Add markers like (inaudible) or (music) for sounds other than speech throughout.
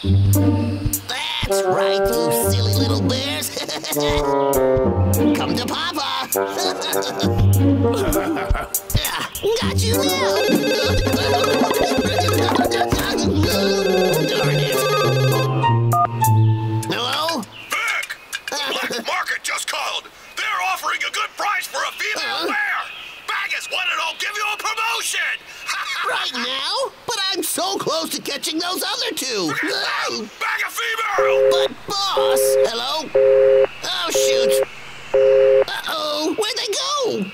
That's right, you silly little bears. (laughs) Come to Papa. (laughs) got you now. (laughs) catching those other two. Bag a female. But boss, hello? Oh shoot. Uh-oh, where'd they go?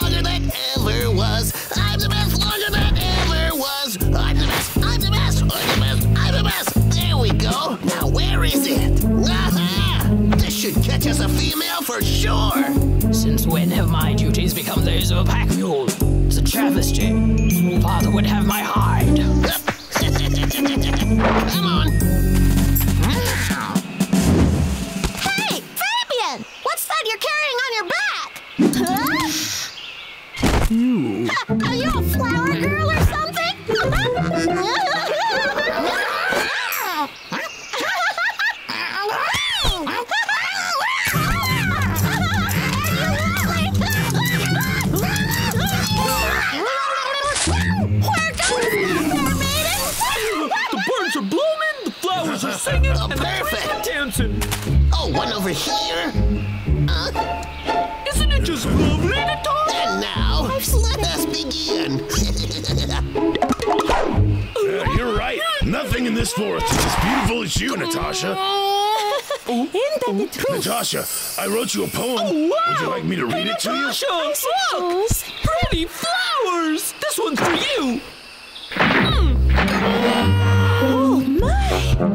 Longer than ever was. I'm the best longer than ever was. I'm the best, I'm the best, I'm the best, I'm the best. There we go. Now where is it? Aha! This should catch us a female for sure. Since when have my duties become those of a pack mule? It's a travesty. Father would have my hide. Come on. Natasha. (laughs) Isn't that the truth? Natasha, I wrote you a poem. Oh, Would you like me to read it to you? Natasha, look! Pretty flowers! This one's for you! Hmm. Oh my!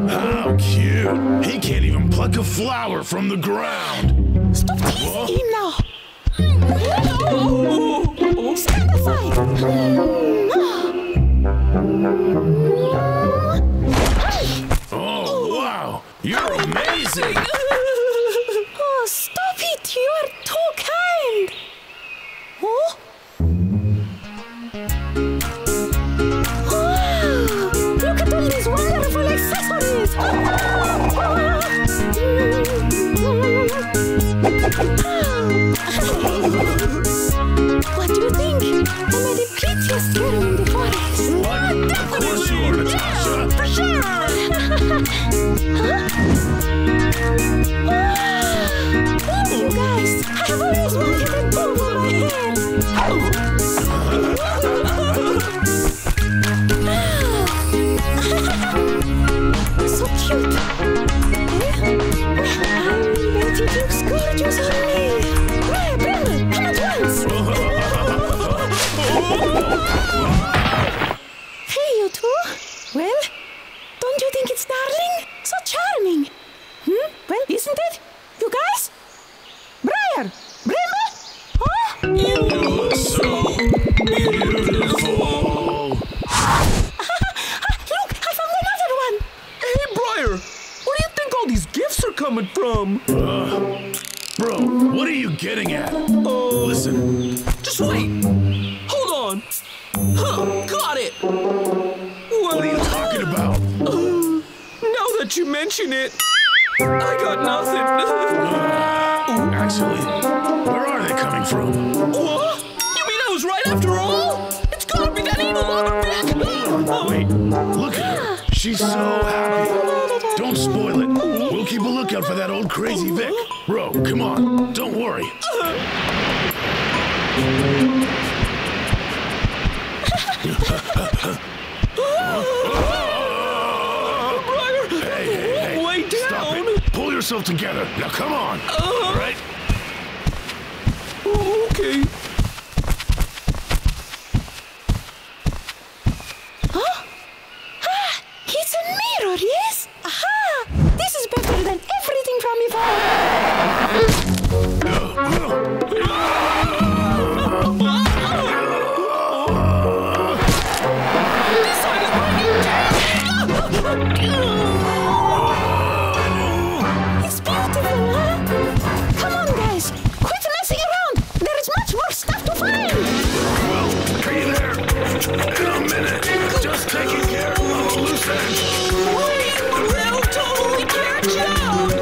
How cute. He can't even pluck a flower from the ground. Stop teasing him now! Stand aside! Oh, You're amazing. (laughs) that you mention it, I got nothing. (laughs) Actually, where are they coming from? what? You mean I was right after all? It's gotta be that evil Vic! Oh, Wait, look at her. She's so happy. Don't spoil it. We'll keep a lookout for that old crazy Vic. Bro, come on. Don't worry. Briar! (laughs) yourself together. Now come on. Uh-huh. All right? Oh, okay. Watch out!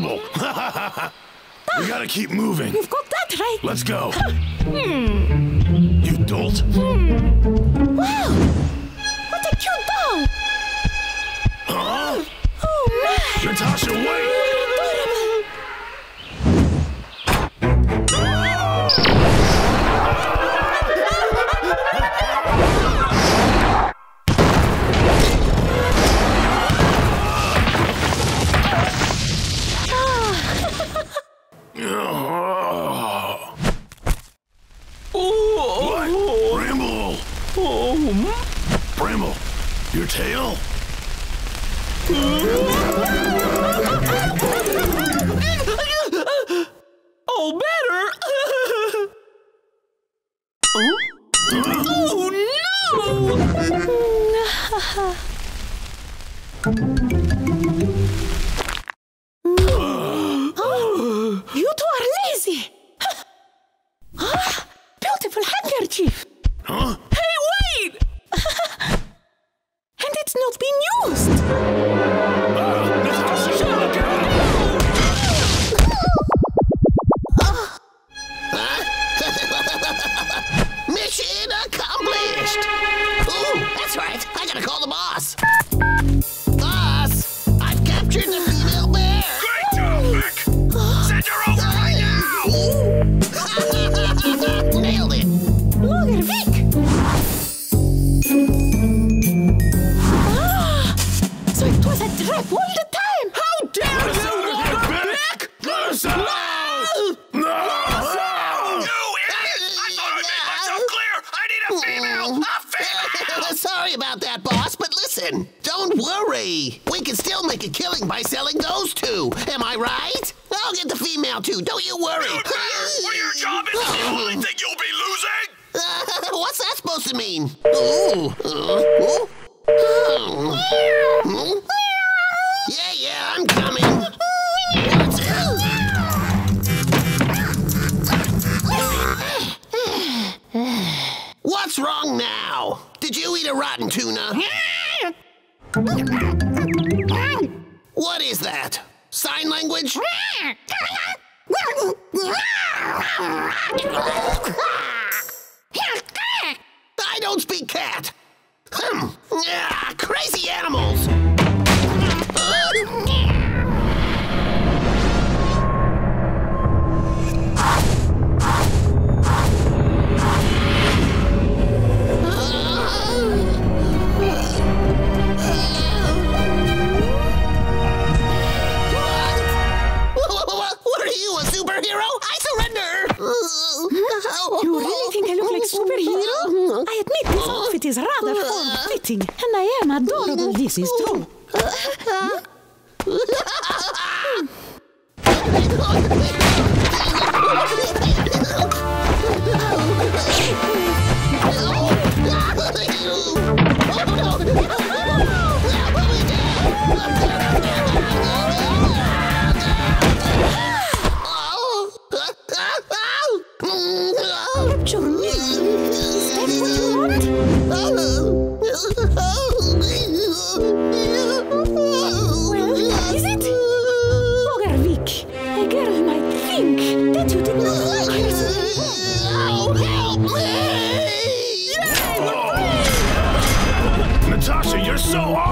Feel (laughs) we gotta keep moving. You've got that right. Let's go. Hmm. You dolt. Wow! What a cute doll! Huh? Oh my! Natasha, wait! All I gotta call the boss. Worry. We can still make a killing by selling those two. Am I right? I'll get the female too, don't you worry. When your job is (laughs) the only thing you'll be losing! Uh, (laughs) what's that supposed to mean? Ooh. Uh, ooh. Hmm. Yeah, yeah, I'm coming. What's wrong now? Did you eat a rotten tuna? What is that? Sign language? I don't speak cat. Hmm. Ah, crazy animals. Is rather form-fitting, and I am adorable, this is true. So awesome!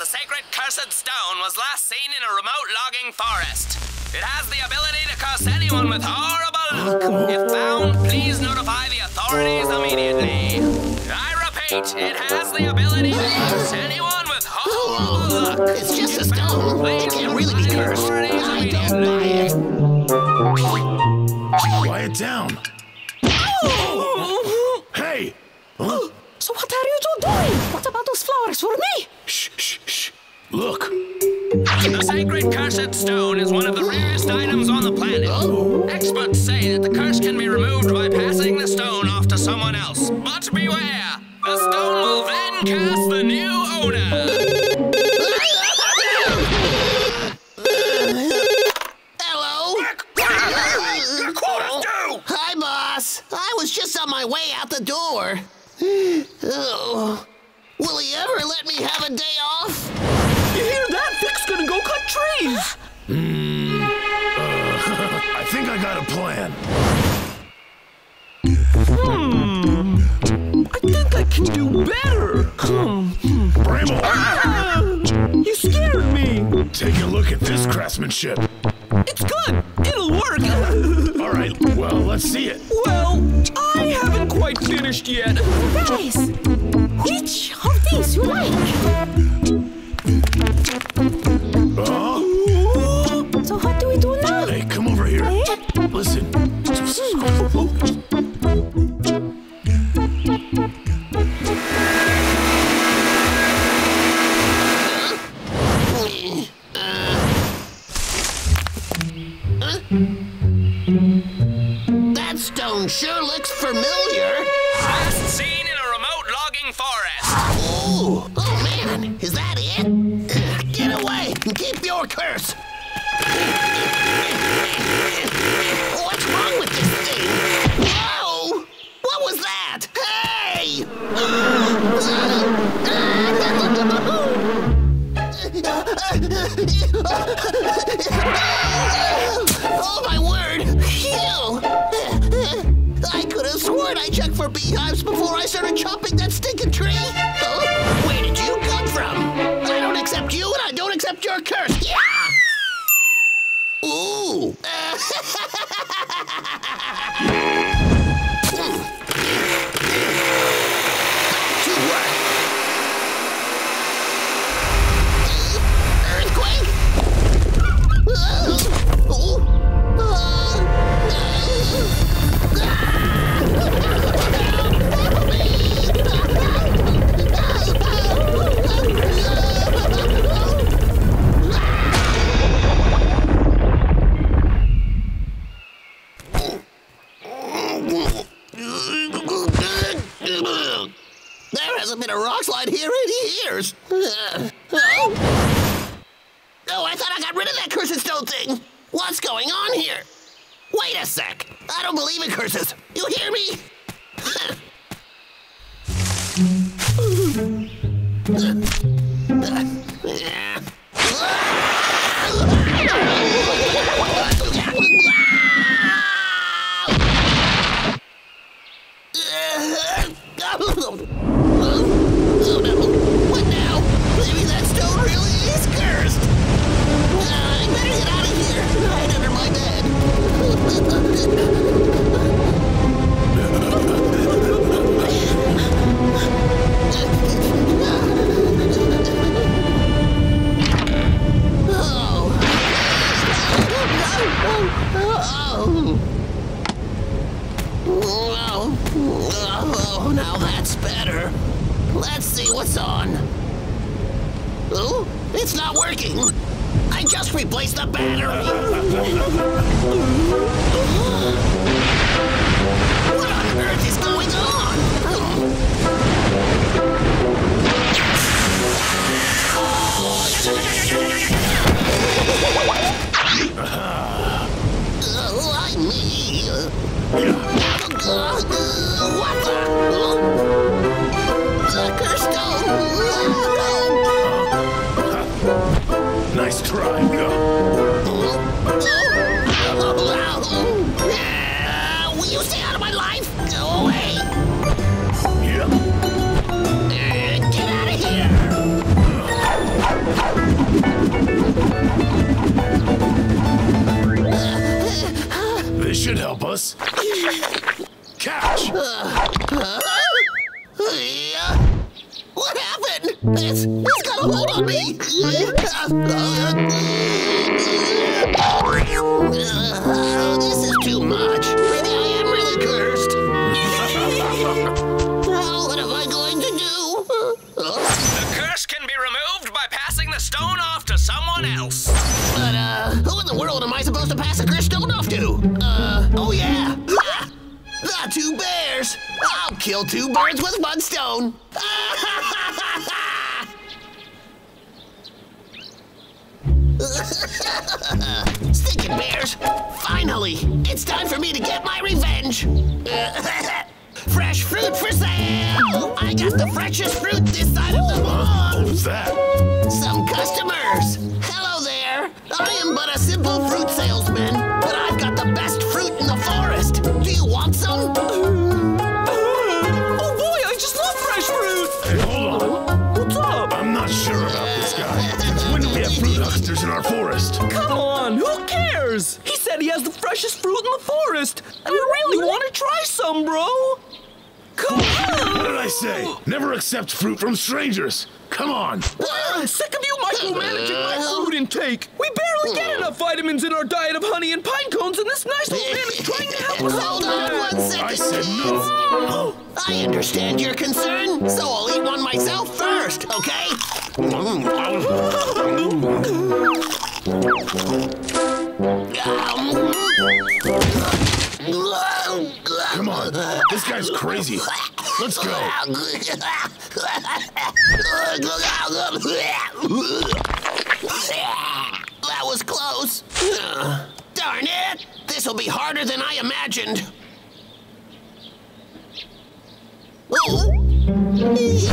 The sacred cursed stone was last seen in a remote logging forest. It has the ability to curse anyone with horrible luck. Oh, if found, please notify the authorities immediately. I repeat, it has the ability to curse anyone with horrible luck. It's just a stone. It can't really be cursed. I don't buy it. Quiet down! Oh! Hey! Huh? (gasps) So what are you two doing? What about about those flowers for me? Shh, shh, shh. Look. The sacred cursed stone is one of the rarest items on the planet. Oh. Experts say that the curse can be removed by passing the stone off to someone else. But beware, the stone will then cast the new owner. Take a look at this craftsmanship. It's good. It'll work. (laughs) All right, well, let's see it. well, I haven't quite finished yet. Guys, which of these you like? Sure looks familiar. Last seen in a remote logging forest. Ooh, oh man, is that it? Get away and keep your curse. What's wrong with this thing? Whoa! What was that? Hey! (laughs) beehives before I started chopping that stinking tree. Oh, where did you come from? I don't accept you, and I don't accept your curse. Yeah! Ooh! (laughs) hasn't been a rock slide here in years. Uh, oh. Oh, I thought I got rid of that cursed stone thing. What's going on here? Wait a sec. I don't believe in curses. You hear me? Oh (sighs) (laughs) us. Catch! What happened? It's, it's got a hold on me. Uh, this is too much. Maybe I am really cursed. (laughs) Now, what am I going to do? The curse can be removed by passing the stone off to someone else. I'll kill two birds with one stone. Stinking bears. Finally, it's time for me to get my revenge. Fresh fruit for sale. I got the freshest fruit this side of the wall. Who's that? Some customers! Hello there! I am but a simple fruit salesman, fruit hucksters in our forest? Come on, who cares? He said he has the freshest fruit in the forest, and I really want to try some, bro. Come on! What did I say? Never accept fruit from strangers. Come on. I'm sick of you micromanaging my food intake. We barely get enough vitamins in our diet of honey and pine cones, and this nice little man is trying to help us Hold out on with one oh, that. second. I said no. (gasps) I understand your concern, so I'll eat one myself first, okay? Come on. This guy's crazy. Let's go. That was close. Darn it! This'll be harder than I imagined. This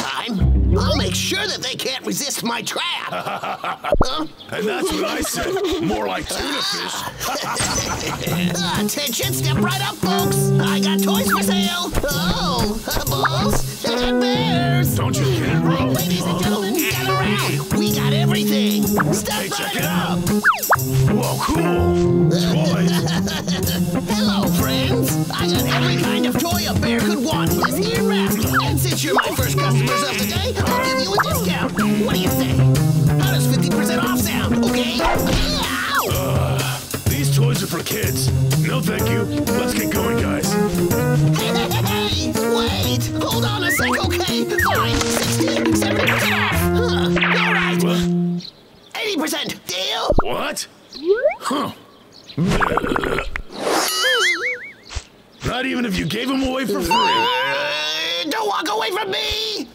time, I'll make sure that they can't resist my trap. Huh? (laughs) And that's what I said. More like tuna fish. (laughs) Attention, step right up, folks. I got toys for sale. Oh, (laughs) balls and bears. Don't you get Step Hey, check right it up. out. Whoa, cool. Toys. Hello, friends. I got every kind of toy a bear could want in this here. And since you're my first customers of the day, I'll give you a discount. What do you say? How does 50% off sound, okay? Ow! These toys are for kids. No, thank you. Let's get going, guys. Hey, hey, hey, hey, wait! Hold on a sec, okay? Fine, 60, 70% off! Huh, all right. 80%, deal? What? Huh. Not even if you gave them away for free. Uh, don't walk away from me!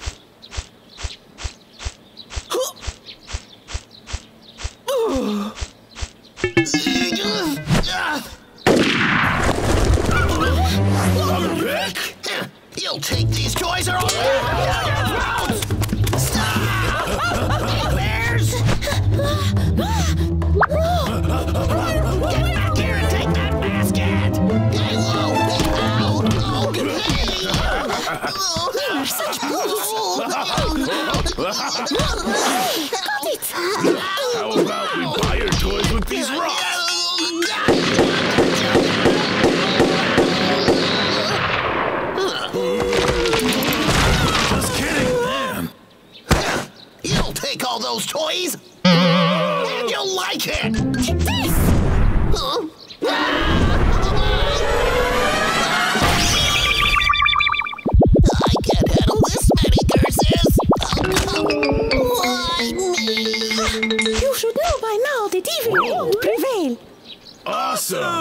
You'll take these toys or I'll Mano!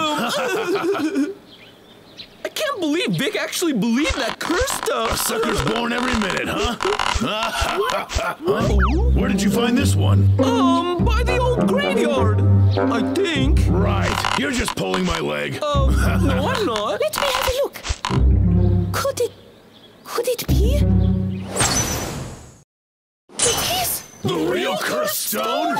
Awesome. (laughs) I can't believe Vic actually believed that curse stuff. Sucker's born every minute, huh? Huh? (laughs) Where did you find this one? Um, by the old graveyard. I think. Right. You're just pulling my leg. Um, no, I'm not. Let me have a look. Could it. Could it be? It is! The real cursed stone?